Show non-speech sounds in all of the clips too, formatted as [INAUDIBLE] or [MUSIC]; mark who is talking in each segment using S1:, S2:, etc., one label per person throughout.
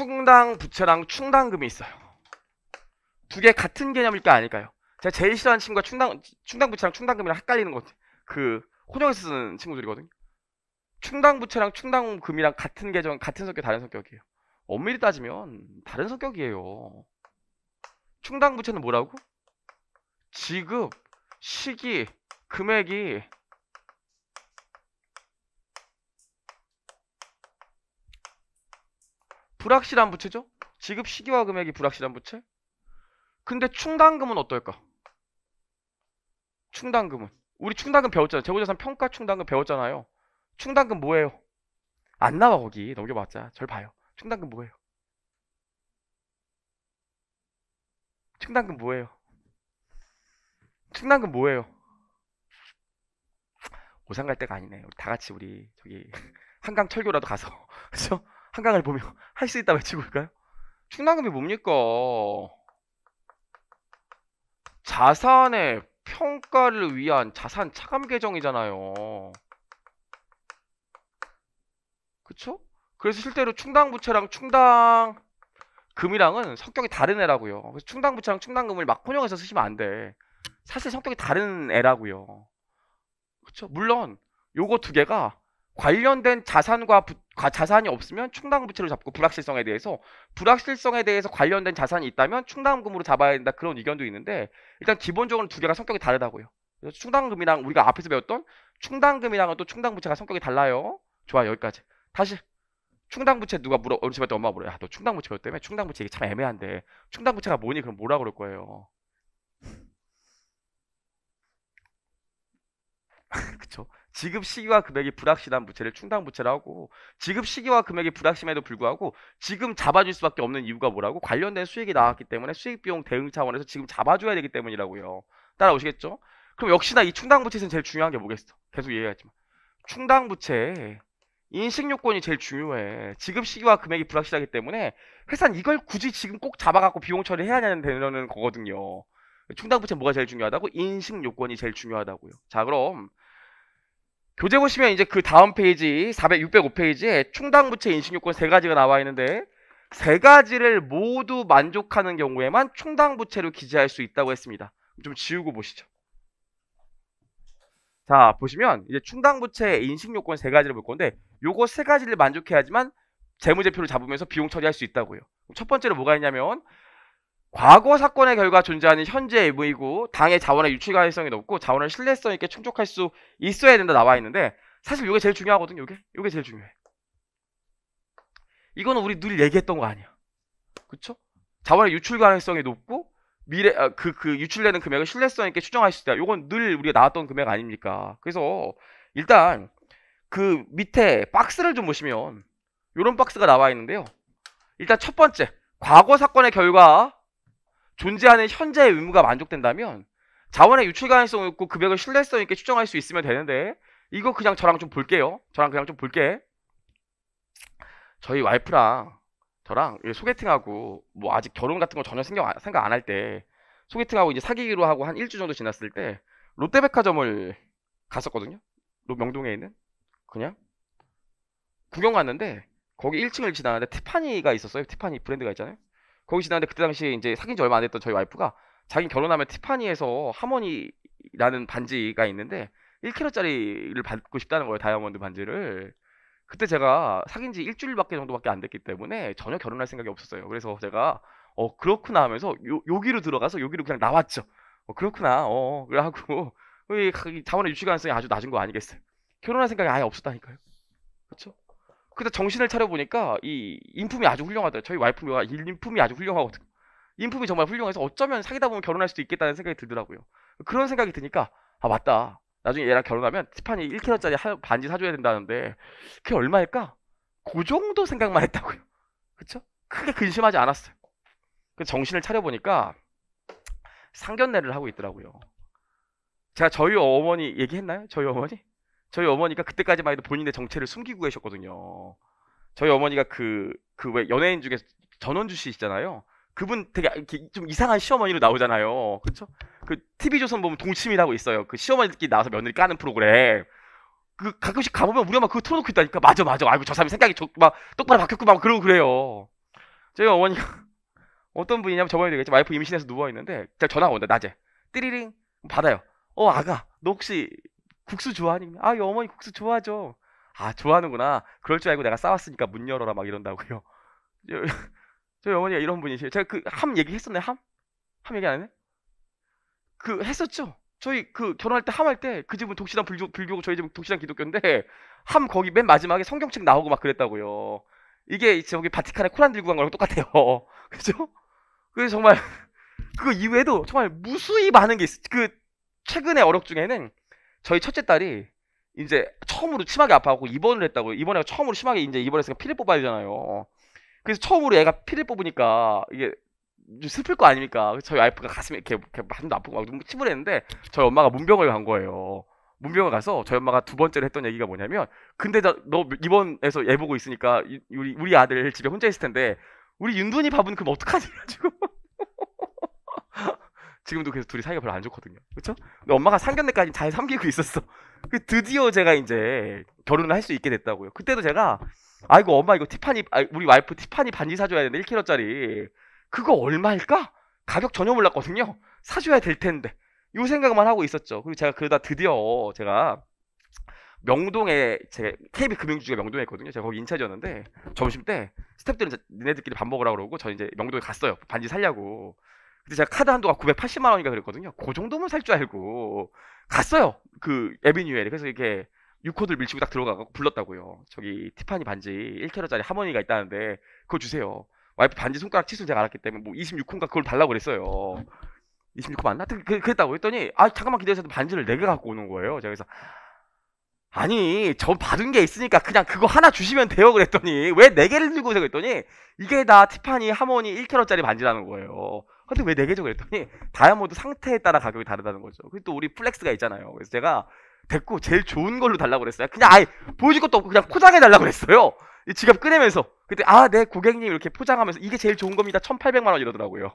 S1: 충당 부채랑 충당금이 있어요. 두 개 같은 개념일까 아닐까요? 제가 제일 싫어하는 친구가 충당 충당 부채랑 충당금이랑 헷갈리는 것. 그 혼용해서 쓰는 친구들이거든요. 충당 부채랑 충당금이랑 같은 계정, 같은 성격, 다른 성격이에요. 엄밀히 따지면 다른 성격이에요. 충당 부채는 뭐라고? 지급, 시기, 금액이 불확실한 부채죠? 지급 시기와 금액이 불확실한 부채? 근데 충당금은 어떨까? 충당금은 우리 충당금 배웠잖아요. 재고자산 평가 충당금 배웠잖아요. 충당금 뭐예요? 안 나와 거기 넘겨봤자 절 봐요. 충당금 뭐예요? 충당금 뭐예요? 충당금 뭐예요? 오산 갈 때가 아니네. 다 같이 우리 저기 [LAUGHS] 한강 철교라도 가서 [LAUGHS] 그죠? 한강을 보며 [LAUGHS] 할 수 있다 외치고 올까요? 충당금이 뭡니까? 자산의 평가를 위한 자산 차감 계정이잖아요. 그쵸? 그래서 실제로 충당부채랑 충당금이랑은 성격이 다른 애라고요. 그래서 충당부채랑 충당금을 막 혼용해서 쓰시면 안 돼. 사실 성격이 다른 애라고요. 그쵸? 물론 요거 두 개가 관련된 자산과 부, 자산이 없으면 충당 부채로 잡고 불확실성에 대해서 불확실성에 대해서 관련된 자산이 있다면 충당금으로 잡아야 된다 그런 의견도 있는데 일단 기본적으로 두 개가 성격이 다르다고요. 그래서 충당금이랑 우리가 앞에서 배웠던 충당금이랑은 또 충당 부채가 성격이 달라요. 좋아 여기까지. 다시 충당 부채 누가 물어 어느 집에 엄마 물어 야너 충당 부채 배웠다며 충당 부채 이게 참 애매한데 충당 부채가 뭐니 그럼 뭐라 그럴 거예요. 그쵸? 지급 시기와 금액이 불확실한 부채를 충당 부채라고 지급 시기와 금액이 불확실함에도 불구하고 지금 잡아줄 수밖에 없는 이유가 뭐라고? 관련된 수익이 나왔기 때문에 수익 비용 대응 차원에서 지금 잡아줘야 되기 때문이라고요. 따라오시겠죠? 그럼 역시나 이 충당 부채에서는 제일 중요한 게 뭐겠어? 계속 얘기했지만. 충당 부채 인식요건이 제일 중요해. 지급 시기와 금액이 불확실하기 때문에 회사는 이걸 굳이 지금 꼭 잡아갖고 비용 처리해야 되는 거거든요. 충당부채 뭐가 제일 중요하다고? 인식요건이 제일 중요하다고요. 자 그럼 교재 보시면 이제 그 다음 페이지 400, 605페이지에 충당부채 인식요건 세 가지가 나와 있는데 세 가지를 모두 만족하는 경우에만 충당부채로 기재할 수 있다고 했습니다. 좀 지우고 보시죠. 자 보시면 이제 충당부채 인식요건 세 가지를 볼 건데 요거 세 가지를 만족해야지만 재무제표를 잡으면서 비용 처리할 수 있다고요. 첫 번째로 뭐가 있냐면 과거 사건의 결과 존재하는 현재 의무이고 당의 자원의 유출 가능성이 높고 자원을 신뢰성 있게 충족할 수 있어야 된다 나와 있는데 사실 이게 제일 중요하거든요. 이게 이게 제일 중요해. 이거는 우리 늘 얘기했던 거 아니야. 그쵸? 자원의 유출 가능성이 높고 미래 그그 아, 그 유출되는 금액을 신뢰성 있게 추정할 수 있다. 이건 늘 우리가 나왔던 금액 아닙니까? 그래서 일단 그 밑에 박스를 좀 보시면 이런 박스가 나와 있는데요. 일단 첫 번째 과거 사건의 결과 존재하는 현재의 의무가 만족된다면 자원의 유출 가능성 있고 금액을 신뢰성 있게 추정할 수 있으면 되는데 이거 그냥 저랑 좀 볼게요. 저랑 그냥 좀 볼게. 저희 와이프랑 저랑 소개팅하고 뭐 아직 결혼 같은 거 전혀 생각, 생각 안 할 때 소개팅하고 이제 사귀기로 하고 한 일주 정도 지났을 때 롯데백화점을 갔었거든요. 명동에 있는 그냥 구경 갔는데 거기 1층을 지나는데 티파니가 있었어요. 티파니 브랜드가 있잖아요. 거기 지났는데 그때 당시에 이제 사귄 지 얼마 안 됐던 저희 와이프가 자기 결혼하면 티파니에서 하모니라는 반지가 있는데 1kg짜리를 받고 싶다는 거예요. 다이아몬드 반지를. 그때 제가 사귄 지 일주일밖에 정도밖에 안 됐기 때문에 전혀 결혼할 생각이 없었어요. 그래서 제가 어 그렇구나 하면서 요, 여기로 들어가서 여기로 그냥 나왔죠. 어 그렇구나. 어 그래갖고 자원의 유치 가능성이 아주 낮은 거 아니겠어요. 결혼할 생각이 아예 없었다니까요. 그렇죠? 그때 정신을 차려보니까 이 인품이 아주 훌륭하다. 저희 와이프가 인품이 아주 훌륭하거든요. 인품이 정말 훌륭해서 어쩌면 사귀다 보면 결혼할 수도 있겠다는 생각이 들더라고요. 그런 생각이 드니까 아 맞다. 나중에 얘랑 결혼하면 티파니 1kg짜리 반지 사줘야 된다는데 그게 얼마일까? 그 정도 생각만 했다고요. 그쵸? 크게 근심하지 않았어요. 그 정신을 차려보니까 상견례를 하고 있더라고요. 제가 저희 어머니 얘기했나요? 저희 어머니? 저희 어머니가 그때까지만 해도 본인의 정체를 숨기고 계셨거든요. 저희 어머니가 그, 그 왜 연예인 중에 전원주 씨 있잖아요. 그분 되게 좀 이상한 시어머니로 나오잖아요. 그쵸? 그 TV조선 보면 동치미라고 있어요. 그 시어머니들끼리 나와서 며느리 까는 프로그램. 그 가끔씩 가보면 우리 엄마 그거 틀어놓고 있다니까. 맞아, 맞아. 아이고, 저 사람이 생각이 저, 막 똑바로 바뀌었고 막 그러고 그래요. 저희 어머니가 [LAUGHS] 어떤 분이냐면 저번에도 얘기했지 와이프 임신해서 누워 있는데 제가 전화가 온다 낮에 띠리링 받아요 어 아가 너 혹시 국수 좋아하니? 아이 어머니 국수 좋아하죠 아 좋아하는구나 그럴 줄 알고 내가 싸웠으니까 문 열어라 막 이런다고요 [LAUGHS] 저- 저희 어머니가 이런 분이세요 제가 그 함 얘기 했었나요 함? 함 얘기 안 했네? 그 했었죠 저희 그 결혼할 때 함 할 때 그 집은 독실한 불교, 불교고 저희 집은 독실한 기독교인데 함 거기 맨 마지막에 성경책 나오고 막 그랬다고요 이게 저기 바티칸에 코란 들고 간 거랑 똑같아요 [LAUGHS] 그죠? 그래서 정말 [LAUGHS] 그 이외에도 정말 무수히 많은 게 있어. 그 최근의 어력 중에는 저희 첫째 딸이 이제 처음으로 심하게 아파하고 입원을 했다고요. 입원해서 처음으로 심하게 이제 입원했으니까 피를 뽑아야 되잖아요. 그래서 처음으로 애가 피를 뽑으니까 이게 좀 슬플 거 아닙니까? 저희 와이프가 가슴이 이렇게, 이렇게 한도 아프고 막 눈물 침을 했는데 저희 엄마가 문병을 간 거예요. 문병을 가서 저희 엄마가 두 번째로 했던 얘기가 뭐냐면 근데 나, 너 입원해서 애 보고 있으니까 이- 우리 우리 아들 집에 혼자 있을 텐데 우리 윤돈이 밥은 그럼 어떡하지? [LAUGHS] 가지고 지금도 그래서 둘이 사이가 별로 안 좋거든요. 그렇죠? 근데 엄마가 상견례까지 잘 삼기고 있었어. 그 드디어 제가 이제 결혼을 할 수 있게 됐다고요. 그때도 제가 아이고 엄마 이거 티파니 아, 우리 와이프 티파니 반지 사줘야 되는데 1kg짜리 그거 얼마일까? 가격 전혀 몰랐거든요. 사줘야 될 텐데 요 생각만 하고 있었죠. 그리고 제가 그러다 드디어 제가 명동에 제 KB 금융주가 명동에 있거든요. 제가 거기 인차지였는데 점심 때 이제 니네들끼리 밥 먹으라 그러고 저 이제 명동에 갔어요. 반지 살려고. 근데 제가 카드 한도가 980만 원인가 그랬거든요. 그 정도면 살 줄 알고 갔어요. 그 에비뉴에 그래서 이렇게 6코드를 밀치고 딱 들어가고 불렀다고요. 저기 티파니 반지 1kg짜리 하모니가 있다는데 그거 주세요. 와이프 반지 손가락 치수 제가 알았기 때문에 뭐 26호인가 그걸 달라고 그랬어요. 26호 맞나? 그, 그랬다고 했더니 아 잠깐만 기다려서 반지를 4개 갖고 오는 거예요. 제가 그래서 아니 저 받은 게 있으니까 그냥 그거 하나 주시면 돼요 그랬더니 왜 4개를 들고 오세요 그랬더니 이게 다 티파니 하모니 1캐럿짜리 반지라는 거예요. 근데 왜 4개죠 그랬더니 다이아몬드 상태에 따라 가격이 다르다는 거죠. 그리고 또 우리 flex가 있잖아요. 그래서 제가 됐고 제일 좋은 걸로 달라고 그랬어요. 그냥 아예 보여줄 것도 없고 그냥 포장해 달라고 그랬어요. 이 지갑 꺼내면서 그때 아 네 고객님 이렇게 포장하면서 이게 제일 좋은 겁니다. 1,800만 원 이러더라고요.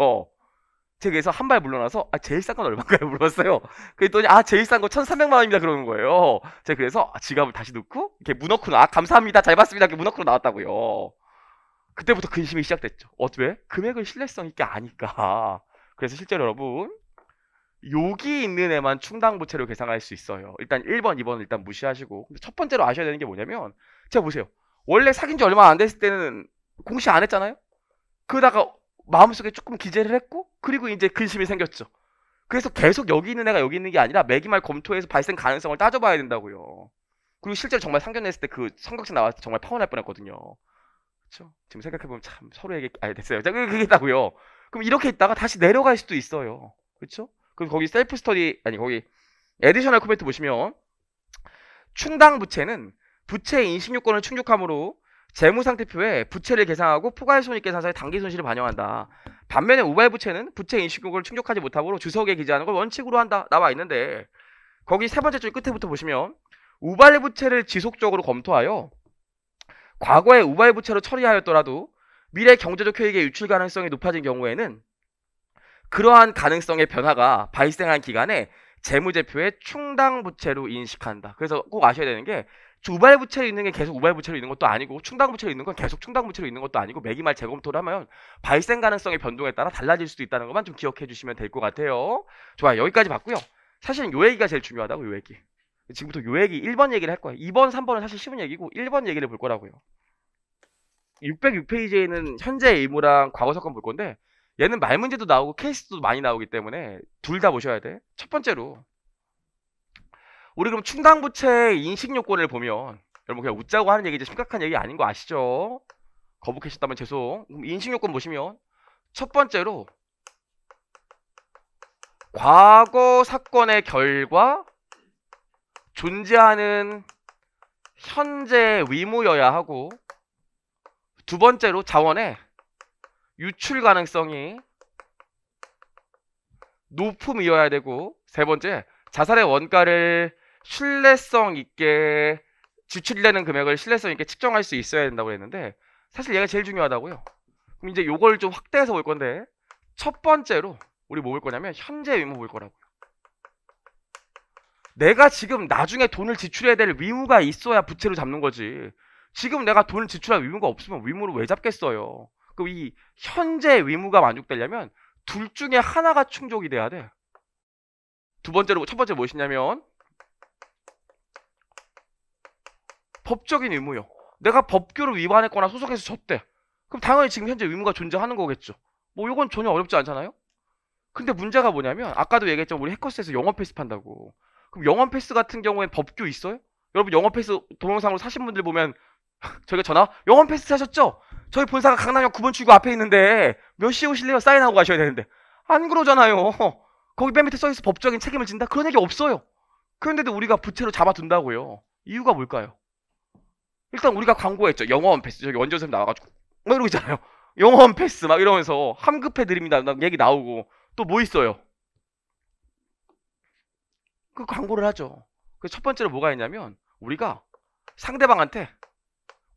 S1: 제가 그래서 한 발 물러나서 아 제일 싼 건 얼마인가요? [LAUGHS] 물었어요. 그랬더니 아 제일 싼 거 1,300만 원입니다 그러는 거예요. 제가 그래서 아, 지갑을 다시 넣고 이렇게 문어크로 아 감사합니다 잘 봤습니다 이렇게 문어크로 나왔다고요. 그때부터 근심이 시작됐죠. 어, 왜? 금액을 신뢰성 있게 아니까. [LAUGHS] 그래서 실제로 여러분 여기 있는 애만 충당부채로 계산할 수 있어요. 일단 1번, 2번 일단 무시하시고 첫 번째로 아셔야 되는 게 뭐냐면 제가 보세요. 원래 사귄 지 얼마 안 됐을 때는 공시 안 했잖아요. 그러다가 마음속에 조금 기재를 했고 그리고 이제 근심이 생겼죠. 그래서 계속 여기 있는 애가 여기 있는 게 아니라 매기말 검토해서 발생 가능성을 따져봐야 된다고요. 그리고 실제로 정말 상견례했을 때그 나왔을 때 정말 파혼할 뻔했거든요. 그렇죠? 지금 생각해 보면 참 서로에게 아 됐어요. 자, 그게 있다고요. 그럼 이렇게 있다가 다시 내려갈 수도 있어요. 그렇죠? 그럼 거기 셀프 스터디 아니 거기 additional comment 보시면 충당 부채는 부채의 인식 요건을 충족함으로 재무상태표에 부채를 계상하고 포괄 손익계산서에 당기 손실을 반영한다. 반면에 우발 부채는 부채 인식 요건을 충족하지 못하므로 주석에 기재하는 걸 원칙으로 한다. 나와 있는데 거기 세 번째 줄 끝에부터 보시면 우발 부채를 지속적으로 검토하여 과거에 우발 부채로 처리하였더라도 미래 경제적 효익의 유출 가능성이 높아진 경우에는 그러한 가능성의 변화가 발생한 기간에 재무제표에 충당 부채로 인식한다. 그래서 꼭 아셔야 되는 게 우발 부채로 있는 게 계속 우발 부채로 있는 것도 아니고 충당 부채로 있는 건 계속 충당 부채로 있는 것도 아니고 매기말 재검토를 하면 발생 가능성의 변동에 따라 달라질 수도 있다는 것만 좀 기억해 주시면 될 것 같아요. 좋아요. 여기까지 봤고요. 사실은 요 얘기가 제일 중요하다고 요 얘기. 지금부터 요 얘기 1번 얘기를 할 거예요. 2번, 3번은 사실 쉬운 얘기고 1번 얘기를 볼 거라고요. 606페이지에는 현재 의무랑 과거 사건 볼 건데 얘는 말 문제도 나오고 케이스도 많이 나오기 때문에 둘 다 보셔야 돼. 첫 번째로 우리 그럼 충당부채 인식 요건을 보면 여러분 그냥 웃자고 하는 얘기지 심각한 얘기 아닌 거 아시죠? 거북해셨다면 죄송. 그럼 인식 요건 보시면 첫 번째로 과거 사건의 결과 존재하는 현재 의무여야 하고 두 번째로 자원의 유출 가능성이 높음이어야 되고 세 번째 자산의 원가를 신뢰성 있게 지출되는 금액을 신뢰성 있게 측정할 수 있어야 된다고 했는데 사실 얘가 제일 중요하다고요. 그럼 이제 요걸 좀 확대해서 볼 건데 첫 번째로 우리 뭐 볼 거냐면 현재 의무 볼 거라고요. 내가 지금 나중에 돈을 지출해야 될 의무가 있어야 부채로 잡는 거지. 지금 내가 돈을 지출할 의무가 없으면 의무를 왜 잡겠어요? 그럼 이 현재 의무가 만족되려면 둘 중에 하나가 충족이 돼야 돼. 두 번째로 첫 번째 무엇이냐면 법적인 의무요. 내가 법규를 위반했거나 소송해서 졌대. 그럼 당연히 지금 현재 의무가 존재하는 거겠죠. 뭐 이건 전혀 어렵지 않잖아요. 근데 문제가 뭐냐면 아까도 얘기했죠. 우리 해커스에서 영어 패스 판다고. 그럼 영어 패스 같은 경우엔 법규 있어요? 여러분 영어 패스 동영상으로 사신 분들 보면 [LAUGHS] 저희가 전화 영어 패스 사셨죠? 저희 본사가 강남역 9번 출구 앞에 있는데 몇 시에 오실래요? 사인하고 가셔야 되는데 안 그러잖아요. 거기 맨 밑에 써있어 법적인 책임을 진다? 그런 얘기 없어요. 그런데도 우리가 부채로 잡아둔다고요. 이유가 뭘까요? 일단 우리가 광고했죠. 영어원 패스. 저기 선생님 나와가지고 막 이러고 있잖아요. 영어원 패스 막 이러면서 함급해 드립니다. 얘기 나오고 또 뭐 있어요? 그 광고를 하죠. 그 첫 번째로 뭐가 있냐면 우리가 상대방한테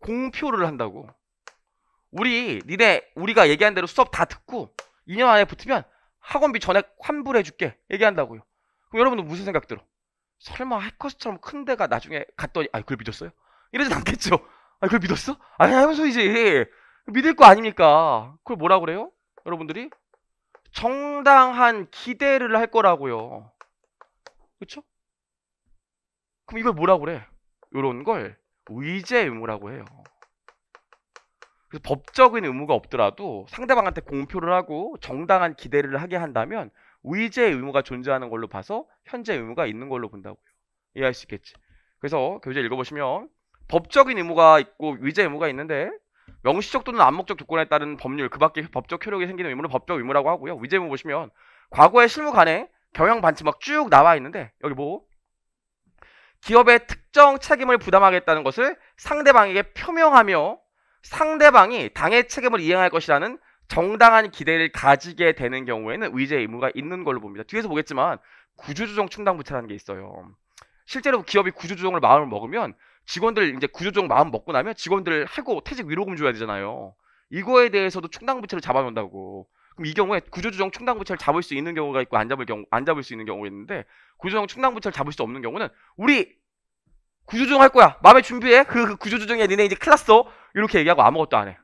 S1: 공표를 한다고. 우리 니네 우리가 얘기한 대로 수업 다 듣고 2년 안에 붙으면 학원비 전액 환불해 줄게 얘기한다고요. 그럼 여러분들 무슨 생각 들어? 설마 해커스처럼 큰 데가 나중에 갔더니 아 그걸 믿었어요? 이러진 않겠죠. 아 그걸 믿었어? 아니 해소이지 믿을 거 아닙니까? 그걸 뭐라 그래요? 여러분들이 정당한 기대를 할 거라고요. 그렇죠? 그럼 이걸 뭐라 그래? 이런 걸 의제 의무라고 해요. 그래서 법적인 의무가 없더라도 상대방한테 공표를 하고 정당한 기대를 하게 한다면 의제 의무가 존재하는 걸로 봐서 현재 의무가 있는 걸로 본다고요. 이해할 수 있겠지. 그래서 교재 읽어보시면 법적인 의무가 있고 의제 의무가 있는데 명시적 또는 암묵적 조건에 따른 법률 그 밖에 법적 효력이 생기는 의무를 법적 의무라고 하고요. 의제 의무 보시면 과거의 실무 간에 경영 반칙 막쭉 나와 있는데 여기 뭐 기업의 특정 책임을 부담하겠다는 것을 상대방에게 표명하며 상대방이 당의 책임을 이행할 것이라는 정당한 기대를 가지게 되는 경우에는 의제 의무가 있는 걸로 봅니다. 뒤에서 보겠지만 구조조정 충당 부채라는 게 있어요. 실제로 기업이 구조조정을 마음을 먹으면 직원들 이제 구조조정 마음 먹고 나면 직원들 해고 퇴직 위로금 줘야 되잖아요. 이거에 대해서도 충당 부채를 잡아놓는다고. 그럼 이 경우에 구조조정 충당부채를 잡을 수 있는 경우가 있고 안 잡을 경우 안 잡을 수 있는 경우가 있는데 구조조정 충당부채를 잡을 수 없는 경우는 우리 구조조정 할 거야. 마음에 준비해. 그, 그 구조조정에 니네 이제 클 났어. 이렇게 얘기하고 아무것도 안 해.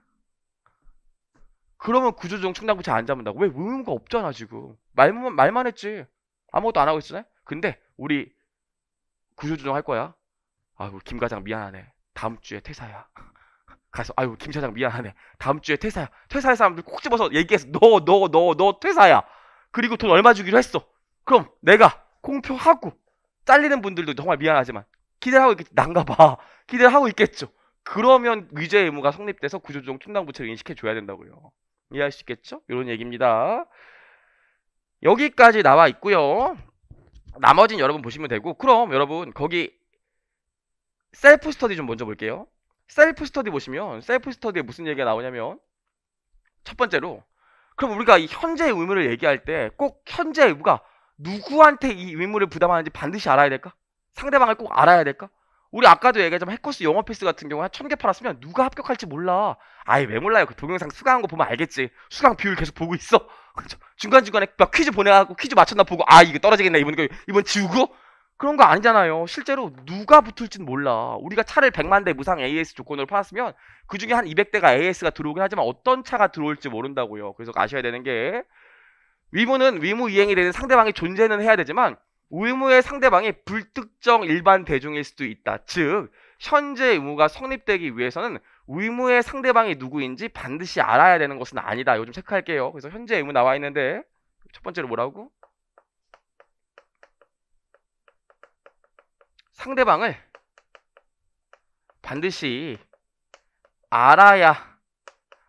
S1: 그러면 구조조정 충당부채 안 잡는다고. 왜 의무가 없잖아 지금. 말만 말만 했지. 아무것도 안 하고 있잖아요. 근데 우리 구조조정 할 거야. 아유 김 과장 미안하네. 다음 주에 퇴사야. 가서 아유 김 차장 미안하네. 다음 주에 퇴사야. 퇴사할 사람들 콕 집어서 얘기해서 너 너 너 너 퇴사야. 그리고 돈 얼마 주기로 했어. 그럼 내가 공표하고 잘리는 분들도 정말 미안하지만 기대를 하고 있겠지. 난가 봐. [LAUGHS] 기대를 하고 있겠죠. 그러면 위제 의무가 성립돼서 구조조정 충당부채를 인식해 줘야 된다고요. 이해할 수 있겠죠? 이런 얘기입니다. 여기까지 나와 있고요. 나머지는 여러분 보시면 되고 그럼 여러분 거기 self study 좀 먼저 볼게요. self study 보시면 self study에 무슨 얘기가 나오냐면 첫 번째로 그럼 우리가 이 현재 의무를 얘기할 때 꼭 현재 의무가 누구한테 이 의무를 부담하는지 반드시 알아야 될까? 상대방을 꼭 알아야 될까? 우리 아까도 얘기했지만 해커스 영어 패스 같은 경우 한 천 개 팔았으면 누가 합격할지 몰라. 아예 왜 몰라요? 그 동영상 수강한 거 보면 알겠지. 수강 비율 계속 보고 있어. [LAUGHS] 중간중간에 막 퀴즈 보내갖고 퀴즈 맞췄나 보고 아 이거 떨어지겠네 이번 이번 지우고 그런 거 아니잖아요. 실제로 누가 붙을지는 몰라. 우리가 차를 100만 대 무상 AS 조건으로 팔았으면 그 중에 한 200대가 AS가 들어오긴 하지만 어떤 차가 들어올지 모른다고요. 그래서 아셔야 되는 게 위무는 위무 이행이 되는 상대방이 존재는 해야 되지만 의무의 상대방이 불특정 일반 대중일 수도 있다. 즉 현재 의무가 성립되기 위해서는 의무의 상대방이 누구인지 반드시 알아야 되는 것은 아니다. 요즘 체크할게요. 그래서 현재 의무 나와 있는데 첫 번째로 뭐라고? 상대방을 반드시 알아야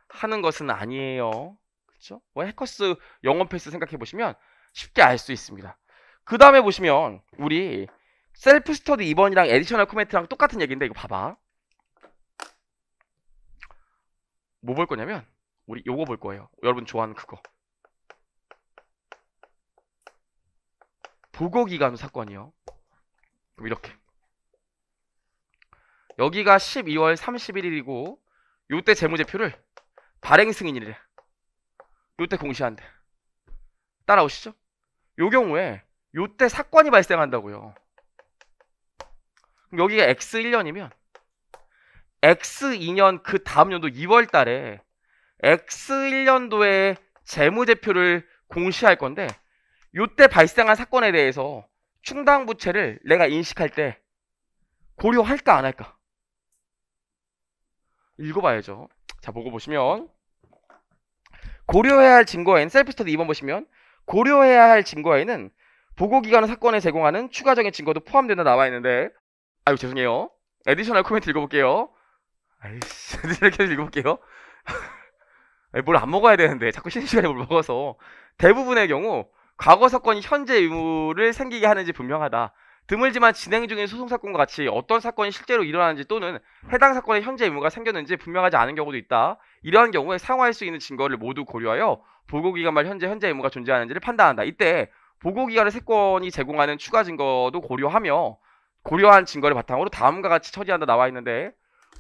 S1: 하는 것은 아니에요. 그렇죠? 뭐 해커스 영어 패스 생각해 보시면 쉽게 알 수 있습니다. 그 다음에 보시면 우리 self study 2번이랑 additional comment랑 똑같은 얘기인데 이거 봐봐. 뭐 볼 거냐면 우리 요거 볼 거예요. 여러분 좋아하는 그거. 보고기간 사건이요. 그럼 이렇게. 여기가 12월 31일이고 요때 재무제표를 발행 승인이래. 요때 공시한대. 따라오시죠? 요 경우에 요때 사건이 발생한다고요. 그럼 여기가 X1년이면 X2년 그 다음 연도 2월 달에 X1년도에 재무제표를 공시할 건데 요때 발생한 사건에 대해서 충당 부채를 내가 인식할 때 고려할까 안 할까? 읽어봐야죠. 자 보고 보시면 고려해야 할 증거에는 self study 2번 보시면 고려해야 할 증거에는 보고기간 후 사건이 제공하는 추가적인 증거도 포함된다 나와 있는데 아유 죄송해요. additional comment 읽어볼게요. 아이씨 [LAUGHS] additional comment 읽어볼게요. [LAUGHS] 뭘 안 먹어야 되는데 자꾸 쉬는 시간에 뭘 먹어서 대부분의 경우 과거 사건이 현재 의무를 생기게 하는지 분명하다. 드물지만 진행 중인 소송 사건과 같이 어떤 사건이 실제로 일어나는지 또는 해당 사건의 현재 의무가 생겼는지 분명하지 않은 경우도 있다. 이러한 경우에 사용할 수 있는 증거를 모두 고려하여 보고기간 말 현재 현재 의무가 존재하는지를 판단한다. 이때 보고기관의 세권이 제공하는 추가 증거도 고려하며 고려한 증거를 바탕으로 다음과 같이 처리한다 나와 있는데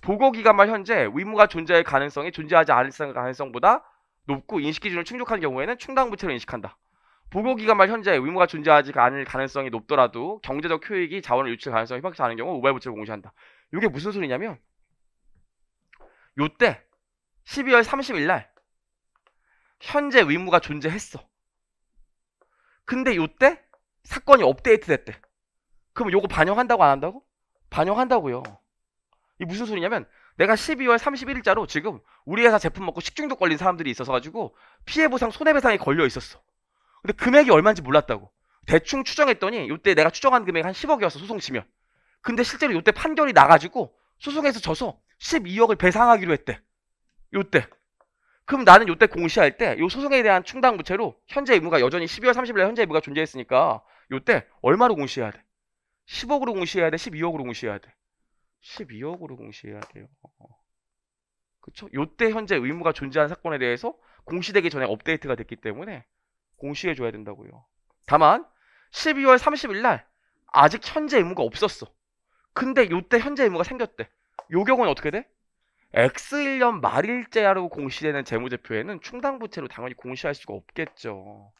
S1: 보고기간 말 현재 의무가 존재할 가능성이 존재하지 않을 가능성보다 높고 인식 기준을 충족한 경우에는 충당부채로 인식한다. 보고기간 말 현재 의무가 존재하지 않을 가능성이 높더라도 경제적 효익이 자원을 유출 가능성이 않은 경우 우발 부채를 공시한다. 이게 무슨 소리냐면 요때 12월 30일 날 현재 의무가 존재했어. 근데 요때 사건이 업데이트 됐대. 그럼 요거 반영한다고 안 한다고? 반영한다고요. 이 무슨 소리냐면 내가 12월 31일자로 지금 우리 회사 제품 먹고 식중독 걸린 사람들이 있어서 가지고 피해 보상 손해배상이 걸려 있었어. 근데 금액이 얼마인지 몰랐다고. 대충 추정했더니 요때 내가 추정한 금액이 한 10억이었어 소송 치면. 근데 실제로 요때 판결이 나가지고 소송에서 져서 12억을 배상하기로 했대. 요때. 그럼 나는 요때 공시할 때 요 소송에 대한 충당 부채로 현재 의무가 여전히 12월 30일 날 현재 의무가 존재했으니까 요때 얼마로 공시해야 돼? 10억으로 공시해야 돼? 12억으로 공시해야 돼? 12억으로 공시해야 돼요. 그쵸? 요때 현재 의무가 존재한 사건에 대해서 공시되기 전에 업데이트가 됐기 때문에 공시해 줘야 된다고요. 다만 12월 30일 날 아직 현재 의무가 없었어. 근데 요때 현재 의무가 생겼대. 요 경우는 어떻게 돼? X1년 말일제로 공시되는 재무제표에는 충당부채로 당연히 공시할 수가 없겠죠.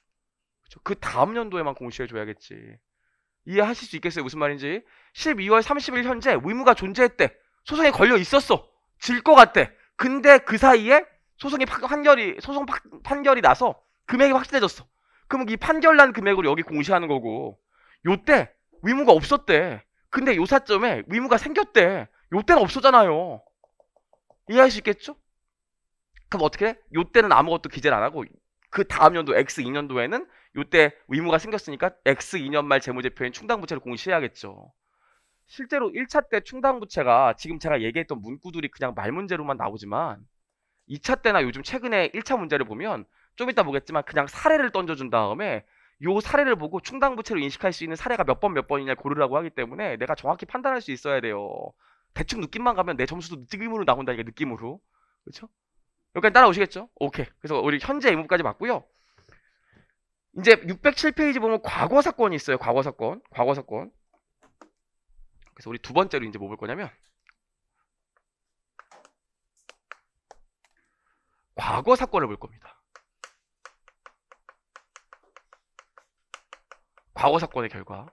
S1: 그 다음 연도에만 공시해 줘야겠지. 이해하실 수 있겠어요? 무슨 말인지. 12월 30일 현재 의무가 존재했대. 소송에 걸려 있었어. 질 것 같대. 근데 그 사이에 소송이 판결이 소송 판결이 나서 금액이 확실해졌어. 그럼 이 판결 난 금액으로 여기 공시하는 거고. 요때 의무가 없었대. 근데 요 사점에 의무가 생겼대. 요때는 없었잖아요. 이해할 수 있겠죠? 그럼 어떻게 해? 요때는 아무것도 기재를 안 하고 그 다음 연도 X2년도에는 요때 의무가 생겼으니까 X2년 말 재무제표엔 충당부채를 공시해야겠죠. 실제로 1차 때 충당부채가 지금 제가 얘기했던 문구들이 그냥 말 문제로만 나오지만 2차 때나 요즘 최근에 1차 문제를 보면 좀 이따 보겠지만 그냥 사례를 던져준 다음에 요 사례를 보고 충당부채로 인식할 수 있는 사례가 몇 번 몇 번이냐 고르라고 하기 때문에 내가 정확히 판단할 수 있어야 돼요. 대충 느낌만 가면 내 점수도 느낌으로 나온다니까 느낌으로 그렇죠? 여기까지 따라오시겠죠? 오케이 그래서 우리 현재 의무까지 맞고요 이제 607페이지 보면 과거 사건이 있어요 과거 사건 과거 사건 그래서 우리 두 번째로 이제 뭐 볼 거냐면 과거 사건을 볼 겁니다 과거 사건의 결과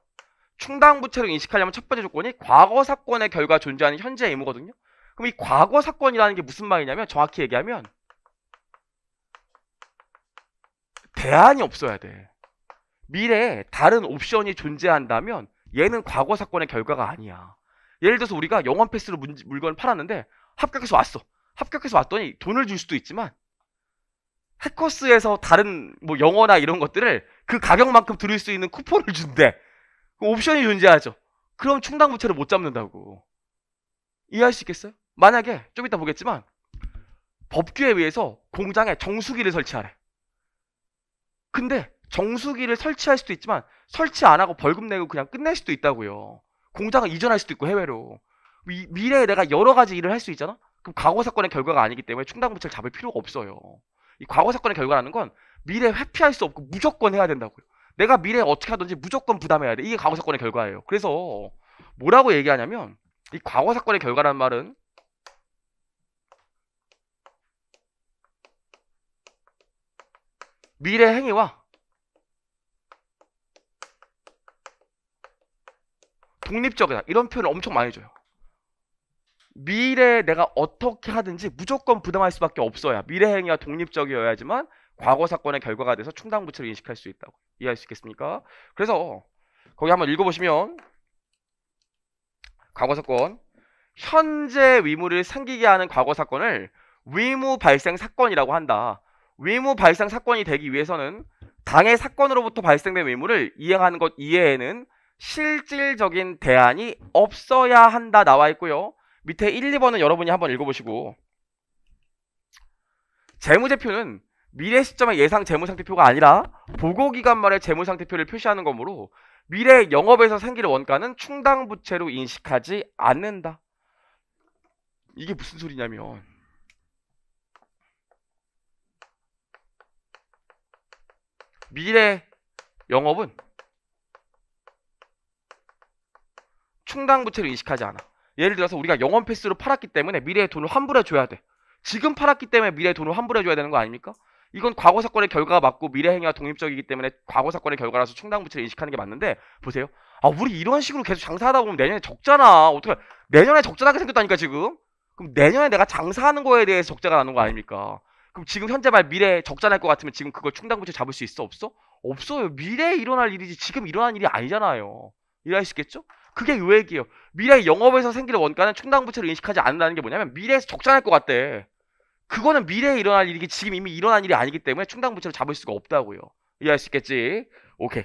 S1: 충당 부채로 인식하려면 첫 번째 조건이 과거 사건의 결과 존재하는 현재 의무거든요. 그럼 이 과거 사건이라는 게 무슨 말이냐면 정확히 얘기하면 대안이 없어야 돼. 미래에 다른 옵션이 존재한다면 얘는 과거 사건의 결과가 아니야. 예를 들어서 우리가 영원 패스로 물건을 팔았는데 합격해서 왔어. 합격해서 왔더니 돈을 줄 수도 있지만 해커스에서 다른 뭐 영어나 이런 것들을 그 가격만큼 들을 수 있는 쿠폰을 준대. 옵션이 존재하죠. 그럼 충당부채를 못 잡는다고. 이해할 수 있겠어요? 만약에 좀 이따 보겠지만 법규에 의해서 공장에 정수기를 설치하래. 근데 정수기를 설치할 수도 있지만 설치 안 하고 벌금 내고 그냥 끝낼 수도 있다고요. 공장을 이전할 수도 있고 해외로. 미, 미래에 내가 여러 가지 일을 할 수 있잖아? 그럼 과거 사건의 결과가 아니기 때문에 충당부채를 잡을 필요가 없어요. 이 과거 사건의 결과라는 건 미래에 회피할 수 없고 무조건 해야 된다고요. 내가 미래에 어떻게 하든지 무조건 부담해야 돼. 이게 과거 사건의 결과예요. 그래서 뭐라고 얘기하냐면 이 과거 사건의 결과라는 말은 미래 행위와 독립적이다. 이런 표현을 엄청 많이 줘요. 미래에 내가 어떻게 하든지 무조건 부담할 수밖에 없어야 미래 행위가 독립적이어야지만 과거 사건의 결과가 돼서 충당 부채를 인식할 수 있다고 이해할 수 있겠습니까? 그래서 거기 한번 읽어보시면 과거 사건 현재 위무를 생기게 하는 과거 사건을 위무 발생 사건이라고 한다. 위무 발생 사건이 되기 위해서는 당의 사건으로부터 발생된 위무를 이행하는 것 이외에는 실질적인 대안이 없어야 한다 나와 있고요. 밑에 1, 2번은 여러분이 한번 읽어보시고 재무제표는 미래 시점의 예상 재무상태표가 아니라 보고기간 말의 재무상태표를 표시하는 거므로 미래 영업에서 생길 원가는 충당부채로 인식하지 않는다. 이게 무슨 소리냐면 미래 영업은 충당부채로 인식하지 않아. 예를 들어서 우리가 영업 패스로 팔았기 때문에 미래의 돈을 환불해 줘야 돼. 지금 팔았기 때문에 미래의 돈을 환불해 줘야 되는 거 아닙니까? 이건 과거 사건의 결과가 맞고 미래 행위와 독립적이기 때문에 과거 사건의 결과라서 충당 부채를 인식하는 게 맞는데 보세요. 아 우리 이런 식으로 계속 장사하다 보면 내년에 적잖아. 어떻게 내년에 적자나게 생겼다니까 지금. 그럼 내년에 내가 장사하는 거에 대해서 적자가 나는 거 아닙니까? 그럼 지금 현재 말 미래에 적자 날 것 같으면 지금 그걸 충당 부채 잡을 수 있어 없어? 없어요. 미래에 일어날 일이지 지금 일어난 일이 아니잖아요. 이해할 수 있겠죠? 그게 요 얘기예요. 미래 영업에서 생기는 원가는 충당부채를 인식하지 않는다는 게 뭐냐면 미래에서 적자 날 것 같대. 그거는 미래에 일어날 일이기 지금 이미 일어난 일이 아니기 때문에 충당부채를 잡을 수가 없다고요. 이해할 수 있겠지? 오케이.